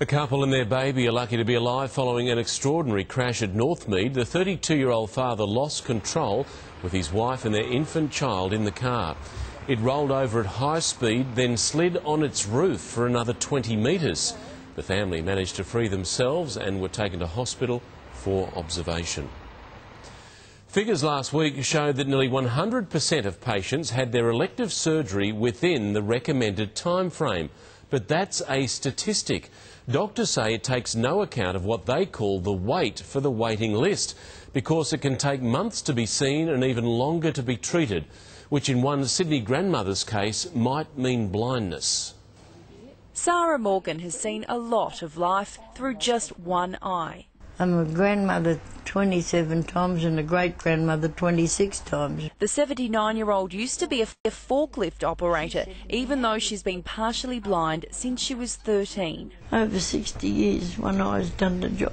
A couple and their baby are lucky to be alive following an extraordinary crash at Northmead. The 32-year-old father lost control with his wife and their infant child in the car. It rolled over at high speed, then slid on its roof for another 20 metres. The family managed to free themselves and were taken to hospital for observation. Figures last week showed that nearly 100% of patients had their elective surgery within the recommended time frame. But that's a statistic. Doctors say it takes no account of what they call the wait for the waiting list, because it can take months to be seen and even longer to be treated, which in one Sydney grandmother's case might mean blindness. Sarah Morgan has seen a lot of life through just one eye. I'm a grandmother 27 times and a great grandmother 26 times. The 79 year old used to be a forklift operator, even though she's been partially blind since she was 13. Over 60 years, one eye's done the job.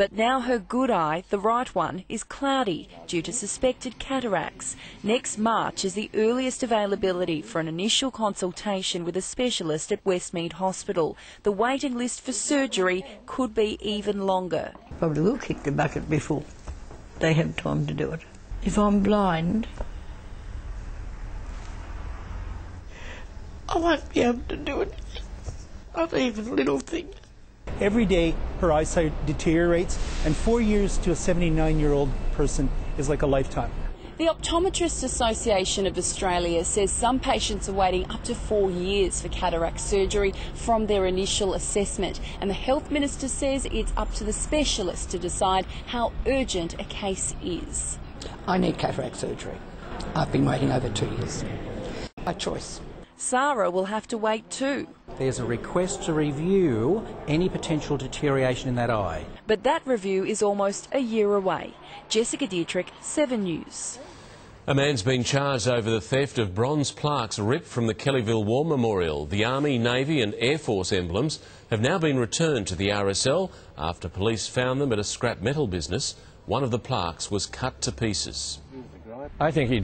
But now her good eye, the right one, is cloudy due to suspected cataracts. Next March is the earliest availability for an initial consultation with a specialist at Westmead Hospital. The waiting list for surgery could be even longer. Probably will kick the bucket before they have time to do it. If I'm blind, I won't be able to do it. Not even little things. Every day her eyesight deteriorates, and four years to a 79 year old person is like a lifetime. The Optometrists Association of Australia says some patients are waiting up to four years for cataract surgery from their initial assessment, and the Health Minister says it's up to the specialist to decide how urgent a case is. I need cataract surgery. I've been waiting over two years. A choice. Sarah will have to wait too. There's a request to review any potential deterioration in that eye. But that review is almost a year away. Jessica Dietrich, 7 News. A man's been charged over the theft of bronze plaques ripped from the Kellyville War Memorial. The Army, Navy and Air Force emblems have now been returned to the RSL after police found them at a scrap metal business. One of the plaques was cut to pieces. I think he